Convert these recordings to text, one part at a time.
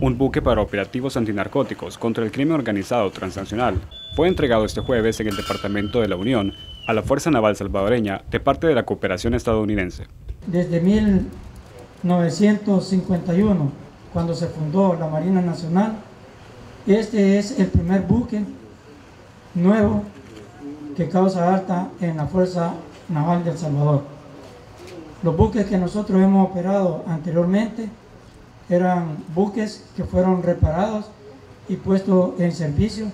un buque para operativos antinarcóticos contra el crimen organizado transnacional, fue entregado este jueves en el Departamento de la Unión a la Fuerza Naval Salvadoreña de parte de la cooperación estadounidense. Desde 1951, cuando se fundó la Marina Nacional, este es el primer buque nuevo que causa alta en la Fuerza Naval de El Salvador. Los buques que nosotros hemos operado anteriormente eran buques que fueron reparados y puestos en servicio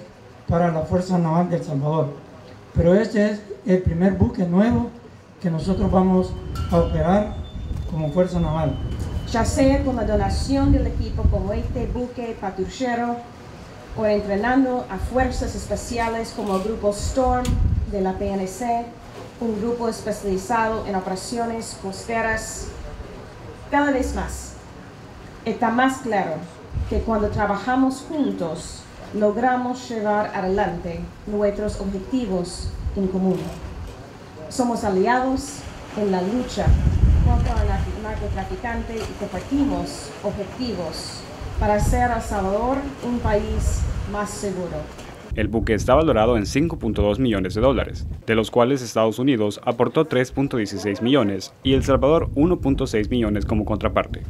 para la Fuerza Naval de El Salvador. Pero este es el primer buque nuevo que nosotros vamos a operar como Fuerza Naval. Ya sea con la donación del equipo como este buque patrullero o entrenando a fuerzas especiales como el grupo Storm de la PNC, un grupo especializado en operaciones costeras. Cada vez más, está más claro que cuando trabajamos juntos, logramos llevar adelante nuestros objetivos en común. Somos aliados en la lucha contra el narcotraficante y compartimos objetivos para hacer a Salvador un país más seguro. El buque está valorado en 5.2 millones de dólares, de los cuales Estados Unidos aportó 3.16 millones y El Salvador 1.6 millones como contraparte.